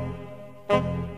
Música